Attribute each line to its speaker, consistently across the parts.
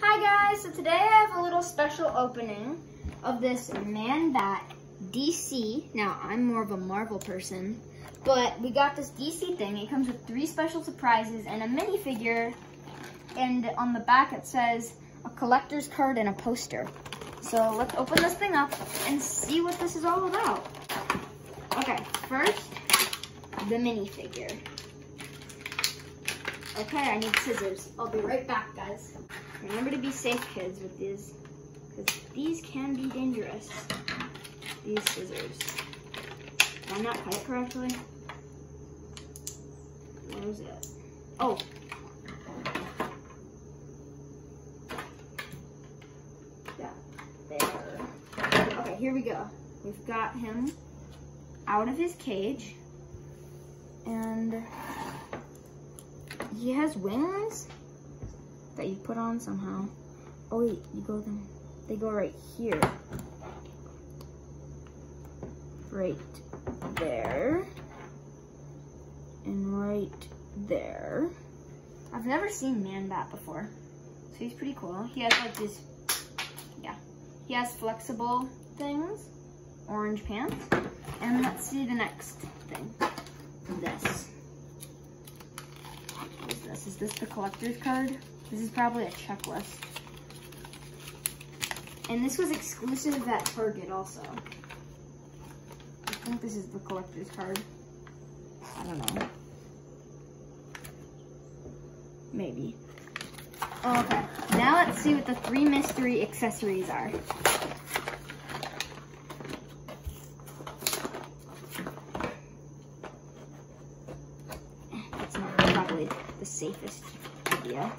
Speaker 1: Hi guys, so today I have a little special opening of this Man Bat DC. Now, I'm more of a Marvel person, but we got this DC thing. It comes with three special surprises and a minifigure, and on the back it says a collector's card and a poster. So let's open this thing up and see what this is all about. Okay, first, the minifigure. Okay, I need scissors. I'll be right back, guys. Remember to be safe, kids, with these, because these can be dangerous. These scissors. Did I not cut it correctly? Where's it? Oh. Yeah, there. Okay, here we go. We've got him out of his cage. And he has wings that you put on somehow. Oh wait, you go them. They go right here. Right there. And right there. I've never seen Man Bat before. So he's pretty cool. He has like this, yeah. He has flexible things, orange pants. And let's see the next thing. This. What is this? Is this the collector's card? This is probably a checklist. And this was exclusive at Target also. I think this is the collector's card. I don't know. Maybe. Oh, okay, now let's see what the three mystery accessories are. Eh, that's not probably the safest idea.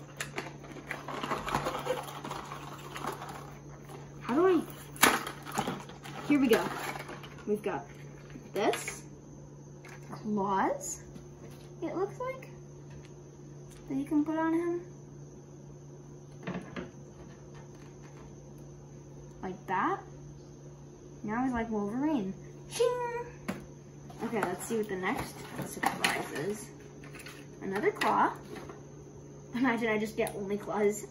Speaker 1: How do I? Here we go. We've got this. Claws, it looks like, that you can put on him. Like that. Now he's like Wolverine. Shing! Okay, let's see what the next surprise is. Another claw. Imagine I just get only claws.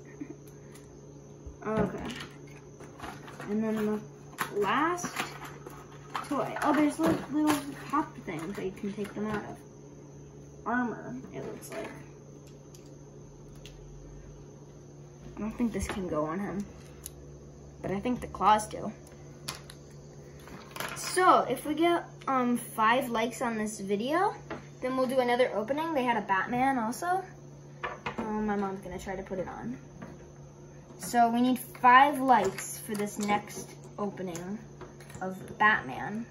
Speaker 1: okay. And then the last toy. Oh, there's little, little pop things that you can take them out of. Armor, it looks like. I don't think this can go on him. But I think the claws do. So, if we get um, five likes on this video, then we'll do another opening. They had a Batman also. Um, my mom's gonna try to put it on. So we need five likes for this next opening of Batman.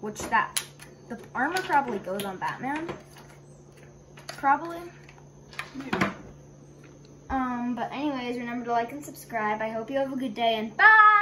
Speaker 1: Which that, the armor probably goes on Batman. Probably.
Speaker 2: Maybe.
Speaker 1: Um, but anyways, remember to like and subscribe. I hope you have a good day and bye!